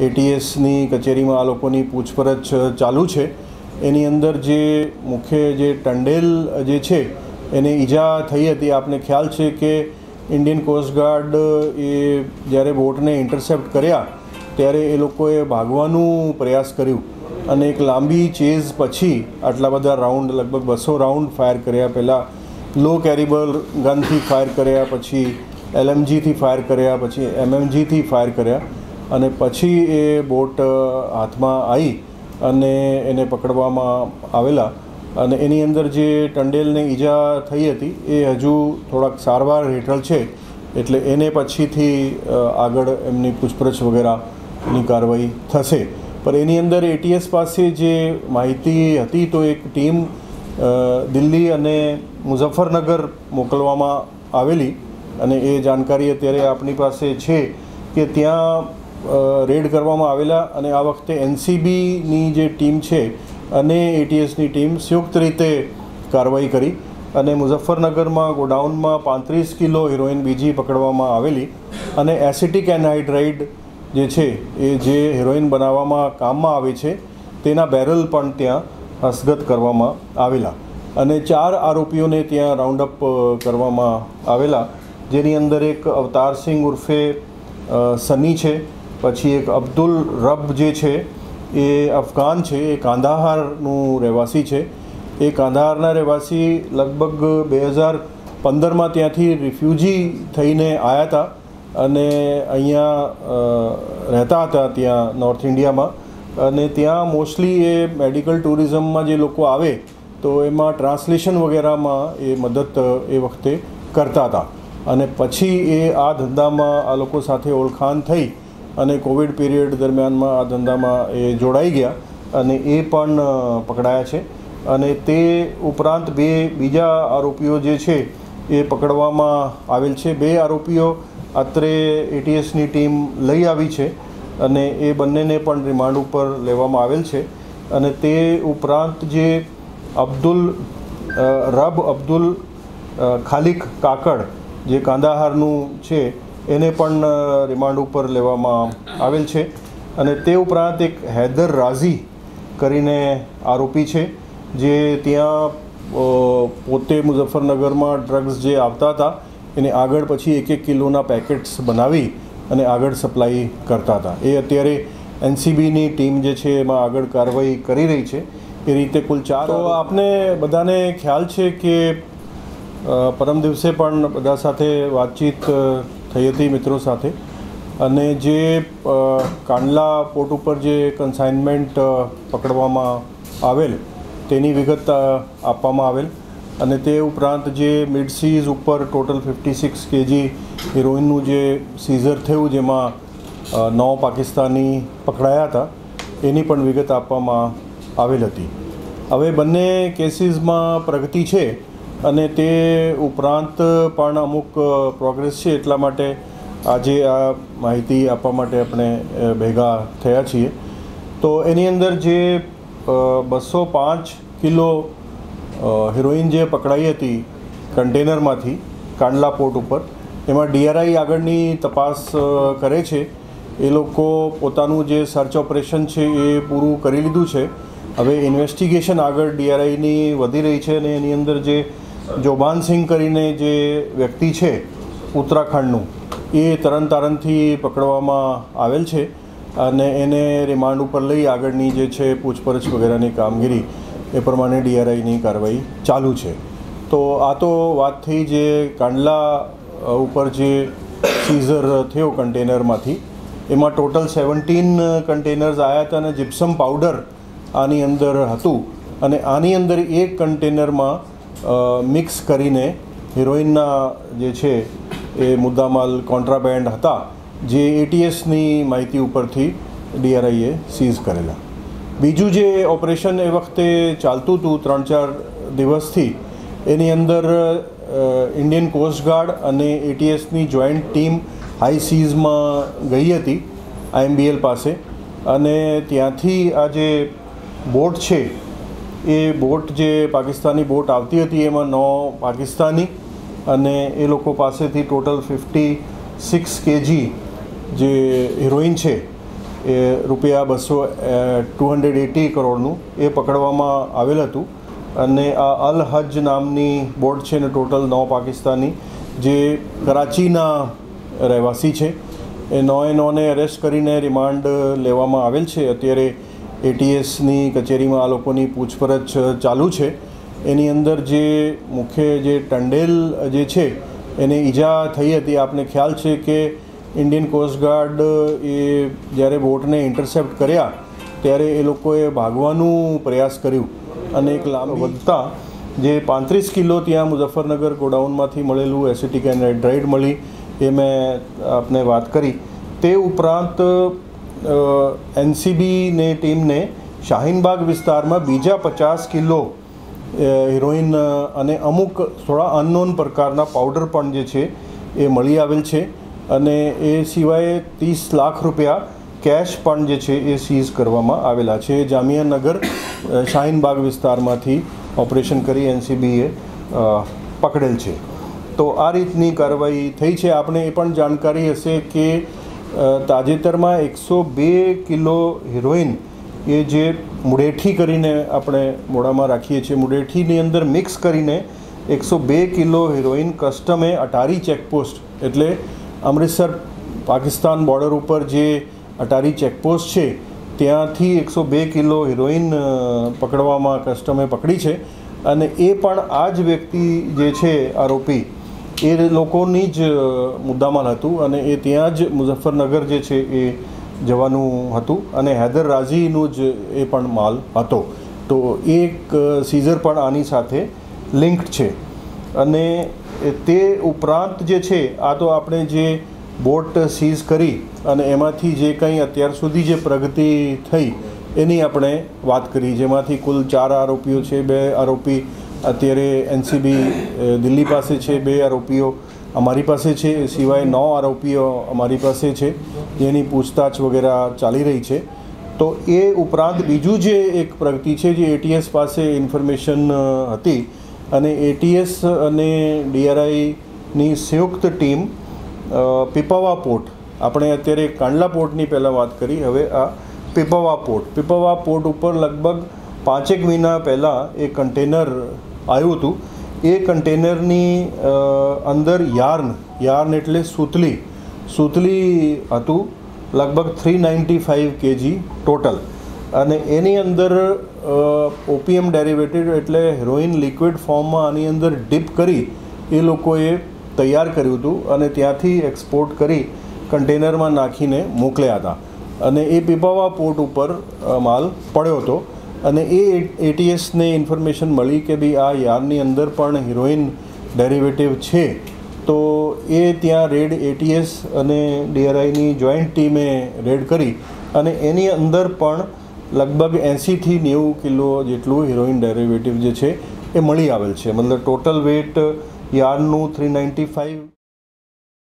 એટીએસની કચેરીમાં આ લોકોની પૂછપરછ ચાલુ છે. એની અંદર જે મુખ્ય જે ટંડેલ જે છે, એને ઈજા થઈ હતી. આપને ખ્યાલ છે કે ઇન્ડિયન કોસ્ટગાર્ડ એ જ્યારે બોટને ઇન્ટરસેપ્ટ કર્યા, ત્યારે એ લોકોએ ભાગવાનું પ્રયાસ કર્યું અને એક લાંબી ચેઝ પછી આટલા બધા રાઉન્ડ, લગભગ બસો રાઉન્ડ ફાયર કર્યા. પહેલાં લો કેરિબલ ગનથી ફાયર કર્યા, પછી એલએમજીથી ફાયર કર્યા, પછી એમએમજીથી ફાયર કર્યા. અને પછી એ બોટ હાથમાં આવી અને એને પકડવામાં આવેલા. અને એની અંદર જે ટંડેલને ઈજા થઈ હતી, એ હજુ થોડાક સારવાર હેઠળ છે. એટલે એને પછીથી આગળ એમની પૂછપરછ વગેરેની કાર્યવાહી થશે. પણ એની અંદર એટીએસ પાસે જે માહિતી હતી, તો એક ટીમ દિલ્હી અને મુઝફ્ફરનગર મોકલવામાં આવેલી. અને એ જાણકારી અત્યારે આપણી પાસે છે કે ત્યાં રેડ કરવામાં આવેલા અને આ વખતે એનસીબીની જે ટીમ છે અને એટીએસની ટીમ સંયુક્ત રીતે કાર્યવાહી કરી અને મુઝફ્ફરનગરમાં ગોડાઉનમાં પાંત્રીસ કિલો હિરોઈન બીજી પકડવામાં આવેલી અને એસિટિક એનહાઇડ્રાઇડ જે છે એ જે હિરોઈન બનાવવામાં કામમાં આવે છે તેના બેરલ પણ ત્યાં હસ્તગત કરવામાં આવેલા અને ચાર આરોપીઓને ત્યાં રાઉન્ડ અપ કરવામાં આવેલા જેની અંદર એક અવતારસિંહ ઉર્ફે સની છે પછી એક અબ્દુલ રબ જે છે, એ અફઘાન છે, એ કાંધાહારનું રહેવાસી છે. એ કાંધાહારના રહેવાસી લગભગ બે હજાર પંદરમાં ત્યાંથી રિફ્યુજી થઈને આવ્યા હતા અને અહીંયા રહેતા હતા ત્યાં નોર્થ ઇન્ડિયામાં. અને ત્યાં મોસ્ટલી એ મેડિકલ ટુરિઝમમાં જે લોકો આવે, તો એમાં ટ્રાન્સલેશન વગેરેમાં એ મદદ એ વખતે કરતા હતા અને પછી એ આ ધંધામાં આ લોકો સાથે ઓળખાણ થઈ અને કોવિડ પીરિયડ દરમિયાનમાં આ ધંધામાં એ જોડાઈ ગયા અને એ પણ પકડાયા છે. અને તે ઉપરાંત બે બીજા આરોપીઓ જે છે એ પકડવામાં આવેલ છે. બે આરોપીઓ અત્રે એટીએસની ટીમ લઈ આવી છે અને એ બંનેને પણ રિમાન્ડ ઉપર લેવામાં આવેલ છે. અને તે ઉપરાંત જે અબ્દુલ રબ અબ્દુલ ખાલિક કાકડ જે કાંદાહારનું છે એને પણ રિમાન્ડ ઉપર લેવામાં આવેલ છે. અને તે ઉપરાંત એક હૈદર રાઝી કરીને આરોપી છે જે ત્યાં પોતે મુઝફ્ફરનગરમાં ડ્રગ્સ જે આવતા હતા એને આગળ પછી એક એક કિલોના પેકેટ્સ બનાવી અને આગળ સપ્લાય કરતા હતા. એ અત્યારે એનસીબીની ટીમ જે છે એમાં આગળ કાર્યવાહી કરી રહી છે. એ રીતે કુલ ચાર તો આપને બધાને ખ્યાલ છે કે પરમ દિવસે પણ બધા સાથે વાતચીત થઈ હતી મિત્રો સાથે. અને જે કાંડલા પોર્ટ ઉપર જે કન્સાઇનમેન્ટ પકડવામાં આવેલ, તેની વિગત આપવામાં આવેલ. અને તે ઉપરાંત જે મિડ ઉપર ટોટલ ફિફ્ટી સિક્સ કેજી હિરોઈનનું જે સીઝર થયું, જેમાં નવ પાકિસ્તાની પકડાયા હતા, એની પણ વિગત આપવામાં આવેલ હતી. હવે બંને કેસીસમાં પ્રગતિ છે. અને તે ઉપરાંત પણ અમુક પ્રોગ્રેસ છે એટલા માટે આજે આ માહિતી આપવા માટે આપણે ભેગા થયા છીએ. તો એની અંદર જે બસો પાંચ કિલો હિરોઈન જે પકડાઈ હતી કન્ટેનરમાંથી કાંડલા પોર્ટ ઉપર, એમાં ડીઆરઆઈ આગળની તપાસ કરે છે. એ લોકો પોતાનું જે સર્ચ ઓપરેશન છે એ પૂરું કરી લીધું છે. હવે ઇન્વેસ્ટિગેશન આગળ ડીઆરઆઈની વધી રહી છે અને એની અંદર જે જોબાનસિંહ કરીને જે વ્યક્તિ છે ઉત્તરાખંડનું, એ તરણ તારણથી પકડવામાં આવેલ છે અને એને રિમાન્ડ ઉપર લઈ આગળની જે છે પૂછપરછ વગેરેની કામગીરી એ પ્રમાણે ડીઆરઆઈની કાર્યવાહી ચાલુ છે. તો આ તો વાત થઈ જે કાંડલા ઉપર જે સીઝર થયો કન્ટેનરમાંથી, એમાં ટોટલ સેવન્ટીન કન્ટેનર્સ આવ્યા હતા અને જીપ્સમ પાવડર આની અંદર હતું અને આની અંદર એક કન્ટેનરમાં મિક્સ કરીને હિરોઈનના જે છે એ મુદ્દામાલ કોન્ટ્રાબેન્ડ હતા, જે એટીએસની માહિતી ઉપરથી ડીઆરઆઈએ સીઝ કરેલા. બીજું જે ઓપરેશન એ વખતે ચાલતું હતું ત્રણ ચાર દિવસથી, એની અંદર ઇન્ડિયન કોસ્ટગાર્ડ અને એટીએસની જોઈન્ટ ટીમ હાઈ સીઝમાં ગઈ હતી આઈએમબીએલ પાસે. અને ત્યાંથી આ જે બોટ છે એ બોટ જે પાકિસ્તાની બોટ આવતી હતી, એમાં નવ પાકિસ્તાની અને એ લોકો પાસેથી ટોટલ ફિફ્ટી સિક્સ કેજી જે હિરોઈન છે, એ રૂપિયા બસો ટુ હંડ્રેડ એટી કરોડનું એ પકડવામાં આવેલ હતું. અને આ અલ હજ નામની બોટ છે ને ટોટલ નવ પાકિસ્તાની, જે કરાચીના રહેવાસી છે. એ નોએ નોને અરેસ્ટ કરીને રિમાન્ડ લેવામાં આવેલ છે. અત્યારે એટીએસની કચેરીમાં આ લોકોની પૂછપરછ ચાલુ છે. એની અંદર જે મુખ્ય જે ટંડેલ જે છે, એને ઈજા થઈ હતી. આપને ખ્યાલ છે કે ઇન્ડિયન કોસ્ટગાર્ડ એ જ્યારે બોટને ઇન્ટરસેપ્ટ કર્યા, ત્યારે એ લોકોએ ભાગવાનું પ્રયાસ કર્યું. અને એક લાંબી વધતા જે પાંત્રીસ કિલો ત્યાં મુઝફ્ફરનગર ગોડાઉનમાંથી મળેલું એસિટિક એનહાઇડ્રાઇડ મળી, એ મેં આપને વાત કરી. તે ઉપરાંત એનસીબીની ટીમને શાહીનબાગ વિસ્તારમાં બીજા પચાસ કિલો હિરોઈન અને અમુક થોડા અનનોન પ્રકારના પાવડર પણ જે છે એ મળી આવેલ છે અને એ સિવાય ત્રીસ લાખ રૂપિયા કેશ પણ જે છે એ સીઝ કરવામાં આવેલા છે. જામિયાનગર શાહીનબાગ વિસ્તારમાંથી ઓપરેશન કરી એનસીબીએ પકડેલ છે. તો આ રીતની કાર્યવાહી થઈ છે. આપણે એ પણ જાણકારી હશે કે તાજેતરમાં એકસો બે કિલો હિરોઈન એ જે મુડેઠી કરીને આપણે મોડામાં રાખીએ છીએ, મુડેઠીની અંદર મિક્સ કરીને એકસો બે કિલો હિરોઈન કસ્ટમે અટારી ચેકપોસ્ટ એટલે અમૃતસર પાકિસ્તાન બોર્ડર ઉપર જે અટારી ચેકપોસ્ટ છે, ત્યાંથી એકસો બે કિલો હિરોઈન પકડવામાં કસ્ટમે પકડી છે. અને એ પણ આ જ વ્યક્તિ જે છે આરોપી એ લોકોની જ મુદ્દામાલ હતું અને એ ત્યાં જ મુઝફ્ફરનગર જે છે એ જવાનું હતું અને હૈદર રાઝીનું જ એ પણ માલ હતો. તો એક સીઝર પણ આની સાથે લિંક્ડ છે. અને તે ઉપરાંત જે છે, આ તો આપણે જે બોટ સીઝ કરી અને એમાંથી જે કંઈ અત્યાર સુધી જે પ્રગતિ થઈ એની આપણે વાત કરી, જેમાંથી કુલ ચાર આરોપીઓ છે, બે આરોપી અત્યારે એનસીબી દિલ્હી પાસે છે બે આરોપીઓ. અમારી પાસે છે, એ સિવાય નવ આરોપીઓ અમારી પાસે છે. જેની પૂછતાછ વગેરે ચાલી રહી છે. તો એ ઉપરાંત બીજું જે એક પ્રગતિ છે, જે એટીએસ પાસે ઇન્ફોર્મેશન હતી અને એટીએસ અને ડીઆરઆઈની સંયુક્ત ટીમ પીપાવા પોર્ટ. આપણે અત્યારે કાંડલા પોર્ટની પહેલાં વાત કરી. હવે આ પીપાવા પોર્ટ. પીપાવા પોર્ટ ઉપર લગભગ પાંચેક મહિના પહેલાં એ કન્ટેનર આવ્યું હતું, એ કન્ટેનરની અંદર યાર્ન યાર્ન એટલે સૂતલી સૂતલી હતું, લગભગ three ninety five KG total. અને એની અંદર ઓપીએમ ડેરિવેટેડ એટલે હેરોઇન લિક્વિડ ફોર્મમાં આની અંદર ડીપ કરી, એ લોકોએ તૈયાર કર્યું હતું અને ત્યાંથી એક્સપોર્ટ કરી કન્ટેનરમાં નાખીને મોકલ્યા હતા. અને એ પીપાવા પોર્ટ ઉપર માલ પડ્યો હતો. અને એ એટીએસને ઇન્ફોર્મેશન મળી કે ભાઈ આ યારની અંદર પણ હિરોઈન ડેરિવેટિવ છે. તો એ ત્યાં રેડ એટીએસ અને ડીઆરઆઈની જોઈન્ટ ટીમે રેડ કરી અને એની અંદર પણ લગભગ એંસીથી નેવું કિલો જેટલું હિરોઈન ડેરિવેટિવ જે છે એ મળી આવેલ છે. મતલબ ટોટલ વેટ યાર્ડનું થ્રી નાઇન્ટી ફાઇવ